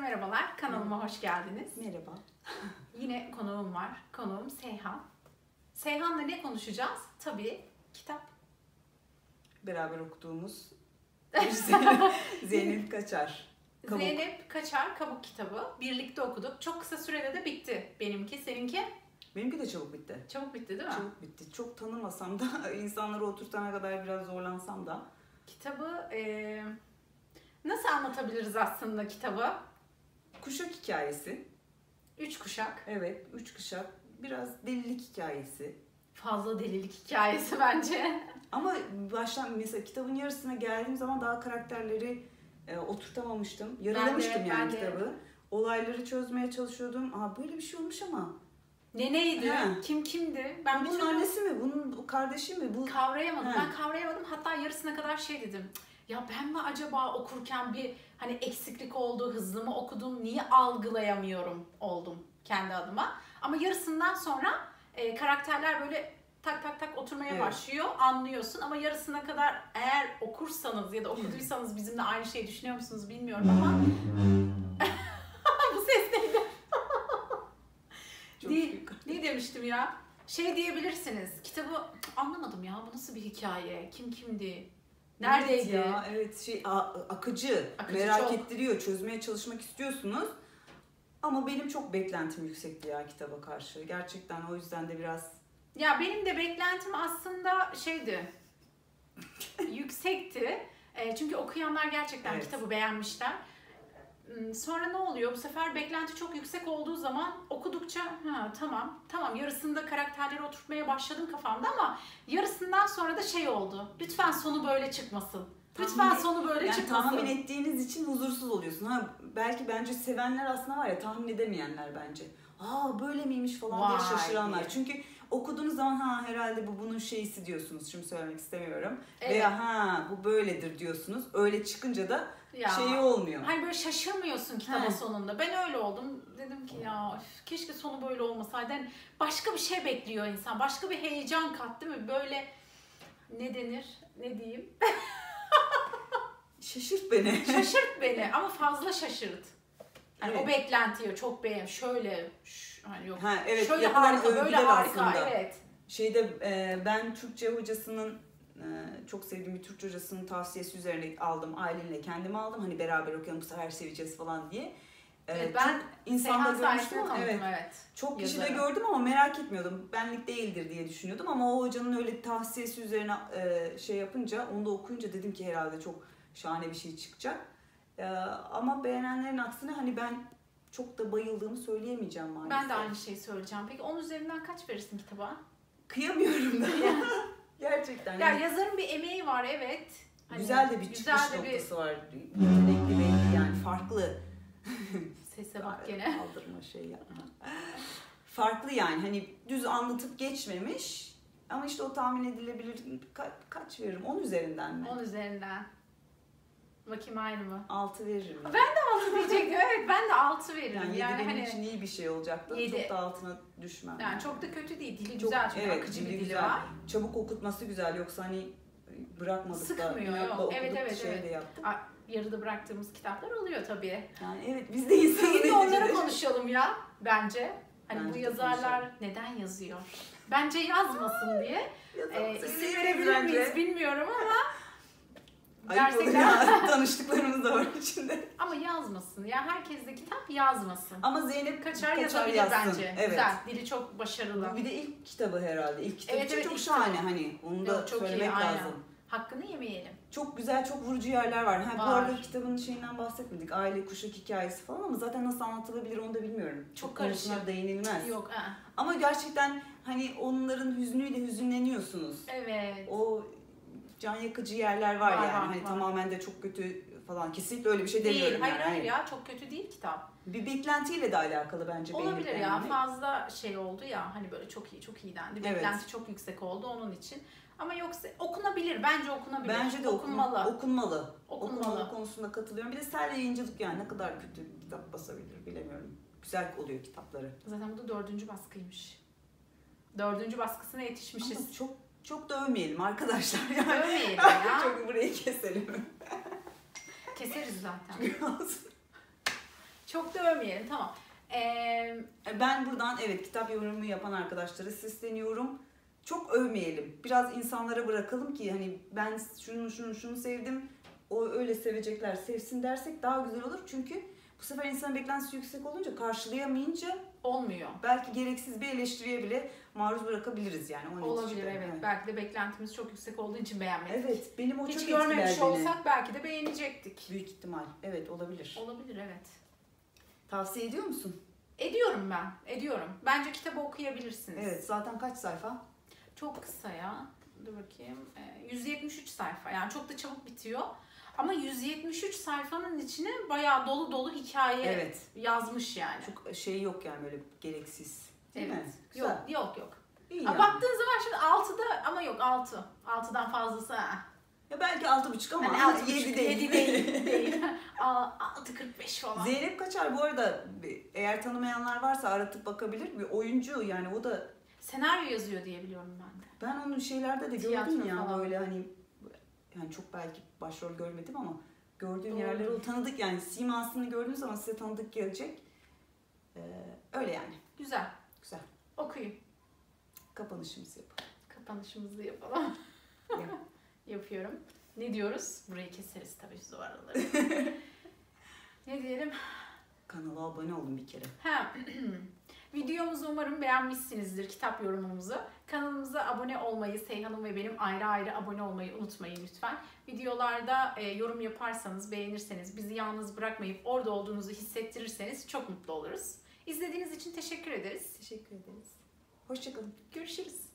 merhabalar. Kanalıma hoş geldiniz. Merhaba. Yine konuğum var. Konuğum Seyhan. Seyhan'la ne konuşacağız? Tabii kitap. Beraber okuduğumuz Zeynep, Kaçar. Kabuk. Zeynep Kaçar Kabuk kitabı. Birlikte okuduk. Çok kısa sürede de bitti benimki. Seninki Benimki de çabuk bitti. çabuk bitti değil mi? Çabuk bitti. Çok tanımasam da insanları oturtana kadar biraz zorlansam da. Kitabı eee, nasıl anlatabiliriz aslında kitabı? Kuşak hikayesi. Üç kuşak. Evet, üç kuşak. Biraz delilik hikayesi. Fazla delilik hikayesi bence. Ama baştan mesela kitabın yarısına geldiğim zaman daha karakterleri e, oturtamamıştım. Yaralamıştım Ben de, yani ben de. kitabı. Olayları çözmeye çalışıyordum. Aa böyle bir şey olmuş ama. Ne neydi? He. Kim kimdi? Ben bunun türlü annesi mi? Bunun kardeşi mi? Bu kavrayamadım. He. Ben kavrayamadım. Hatta yarısına kadar şey dedim. "Cık, Ya ben mi acaba okurken bir hani eksiklik oldu, hızlı mı okudum, niye algılayamıyorum oldum kendi adıma. Ama yarısından sonra e, karakterler böyle tak tak tak oturmaya Evet. başlıyor, anlıyorsun. Ama yarısına kadar eğer okursanız ya da okuduysanız bizimle aynı şeyi düşünüyor musunuz bilmiyorum ama bu ses neydi? büyük. Ne demiştim ya? Şey diyebilirsiniz. Kitabı "Cık, anlamadım ya. Bu nasıl bir hikaye? Kim kimdi? Neredeydi? Evet ya, evet şey a- akıcı, Akıcı merak çok. ettiriyor, çözmeye çalışmak istiyorsunuz. Ama benim çok beklentim yüksekti ya kitaba karşı. Gerçekten o yüzden de biraz Ya benim de beklentim aslında şeydi. yüksekti. E, çünkü okuyanlar gerçekten Evet. kitabı beğenmişler. Hmm, Sonra ne oluyor? Bu sefer beklenti çok yüksek olduğu zaman okudukça ha tamam tamam yarısında karakterleri oturtmaya başladım kafamda ama yarısından sonra da şey oldu. Lütfen sonu böyle çıkmasın. Lütfen Tahmin- sonu böyle yani çıkmasın. tahmin ettiğiniz için huzursuz oluyorsun. Ha belki bence sevenler aslında var ya tahmin edemeyenler bence. Aa böyle miymiş falan diye Vay şaşıranlar. diye. Çünkü okuduğunuz zaman ha herhalde bu bunun şeysi diyorsunuz. Şimdi söylemek istemiyorum. Evet. Veya ha bu böyledir diyorsunuz. Öyle çıkınca da Ya. şeyi olmuyor. Hani böyle şaşırmıyorsun kitabın He. sonunda. Ben öyle oldum. Dedim ki ya keşke sonu böyle olmasaydı. Hani başka bir şey bekliyor insan. Başka bir heyecan kat değil mi? Böyle ne denir? Ne diyeyim? Şaşırt beni. Şaşırt beni ama fazla şaşırt. Hani Evet. o beklentiyi çok beğen. Şöyle hani yok. Ha, evet, Şöyle harika, böyle harika. aslında. Evet. Şeyde e, ben Türkçe hocasının e, çok sevdiğim bir Türkçe hocasının tavsiyesi üzerine aldım. Ailenle kendim aldım. Hani beraber okuyalım bu sefer seveceğiz falan diye. E, Evet, ben insanda görmüştüm ama evet. evet. Çok kişi de gördüm ama merak etmiyordum. Benlik değildir diye düşünüyordum ama o hocanın öyle tavsiyesi üzerine e, şey yapınca, onu da okuyunca dedim ki herhalde çok şahane bir şey çıkacak. E, ama beğenenlerin aksine hani ben çok da bayıldığımı söyleyemeyeceğim maalesef. Ben de aynı şeyi söyleyeceğim. Peki 10 üzerinden kaç verirsin kitaba? Kıyamıyorum da. Gerçekten. Ya yani yazarın bir emeği var evet. Hani güzel de bir güzel çıkış de bir noktası var. Yetenekli belli yani farklı. sese bak gene. Kaldırma şey yapma. farklı yani hani düz anlatıp geçmemiş. Ama işte o tahmin edilebilir Ka- kaç veririm? 10 üzerinden mi? 10 üzerinden. Bakayım aynı mı? 6 veririm. Ben 6 diyecektim. Evet ben de 6 veririm. yani Yani, 7 benim hani için iyi bir şey olacaktı. Yedi. Çok da altına düşmem. yani çok da kötü değil. Dili Çok- güzel çünkü evet, akıcı dili bir dili güzel. var. Çabuk okutması güzel yoksa hani bırakmadık da Sıkmıyor, yok. okuduk, Evet, evet, şey de evet. yaptık. Aa, Yarıda bıraktığımız kitaplar oluyor tabii. Yani evet biz de insanız. Bugün de neticede. konuşalım ya bence. Hani Bence bu de yazarlar neden yazıyor? Bence yazmasın diye. Yazamaz. Ee, isim verebilir miyiz bilmiyorum ama Ayıp oluyor ya. Tanıştıklarımız da var içinde. ama yazmasın. Ya herkes de kitap yazmasın. Ama Zeynep Kaçar, Kaçar yazabilir yazsın. bence. Evet. Güzel. Dili çok başarılı. Bu bir de ilk kitabı herhalde. İlk kitabı Evet, evet, çok şahane kitabı. hani. Onu da Yok, çok iyi, söylemek aynen. lazım. Hakkını yemeyelim. Çok güzel, çok vurucu yerler var. Ha, Bu Var. arada kitabın şeyinden bahsetmedik. Aile kuşak hikayesi falan ama zaten nasıl anlatılabilir onu da bilmiyorum. Çok konusuna karışık. değinilmez. Yok. aa. Ama gerçekten hani onların hüznüyle hüzünleniyorsunuz. Evet. O can yakıcı yerler var, Var, yani. var, hani var. tamamen de çok kötü falan. Kesinlikle öyle bir şey Değil. demiyorum Hayır yani. hayır ya çok kötü değil kitap. Bir beklentiyle de alakalı bence benim Olabilir ya beğenmek. fazla şey oldu ya hani böyle çok iyi çok iyi dendi. Evet. Beklenti çok yüksek oldu onun için. Ama yoksa okunabilir. Bence okunabilir. Bence de okunmalı. okunmalı. Okunmalı. Okunmalı. Okunmalı konusunda katılıyorum. Bir de Sel yayıncılık yani ne kadar kötü kitap basabilir bilemiyorum. Güzel oluyor kitapları. Zaten bu da dördüncü baskıymış. Dördüncü baskısına yetişmişiz. Ama çok çok da övmeyelim arkadaşlar yani. Övmeyelim ya. çok burayı keselim. Keseriz zaten. Çok da övmeyelim tamam. Ee, Ben buradan evet kitap yorumu yapan arkadaşlara sesleniyorum. Çok övmeyelim. Biraz insanlara bırakalım ki hani ben şunu şunu şunu sevdim. O öyle sevecekler sevsin dersek daha güzel olur. Çünkü bu sefer insanın beklentisi yüksek olunca karşılayamayınca olmuyor. belki gereksiz bir eleştiriye bile maruz bırakabiliriz yani. Onun Olabilir için. evet. Belki de beklentimiz çok yüksek olduğu için beğenmedik. Evet benim o Hiç çok görmemiş olsak belki de beğenecektik. Büyük ihtimal. Evet olabilir. Olabilir evet. Tavsiye ediyor musun? Ediyorum ben. Ediyorum. Bence kitabı okuyabilirsiniz. Evet zaten kaç sayfa? Çok kısa ya. Dur bakayım. Ee, 173 sayfa. Yani çok da çabuk bitiyor. Ama 173 sayfanın içine bayağı dolu dolu hikaye Evet. yazmış yani. Çok şey yok yani böyle gereksiz. Değil evet. mi? Güzel. Yok yok yok. İyi yani. baktığın zaman şimdi 6'da ama yok 6. 6'dan fazlası ha. Ya belki altı buçuk ama hani 6 yedi değil. 7 değil. değil. 6.45 falan. Zeynep Kaçar bu arada eğer tanımayanlar varsa aratıp bakabilir. Bir oyuncu yani o da Senaryo yazıyor diye biliyorum ben de. ben onun şeylerde de Tiyatro gördüm ya falan. böyle hani yani çok belki başrol görmedim ama gördüğüm Doğru. yerleri o tanıdık yani simasını gördüğünüz zaman size tanıdık gelecek. Ee, öyle yani. Güzel. Güzel. Okuyun. Kapanışımızı yapalım. Kapanışımızı yapalım. Yap. Yapıyorum. Ne diyoruz? Burayı keseriz tabii şu araları. ne diyelim? Kanala abone olun bir kere. Ha. Videomuzu umarım beğenmişsinizdir, kitap yorumumuzu. Kanalımıza abone olmayı, Seyhan'ım ve benim ayrı ayrı abone olmayı unutmayın lütfen. Videolarda e, yorum yaparsanız, beğenirseniz, bizi yalnız bırakmayıp orada olduğunuzu hissettirirseniz çok mutlu oluruz. İzlediğiniz için teşekkür ederiz. Teşekkür ederiz. Hoşçakalın. Görüşürüz.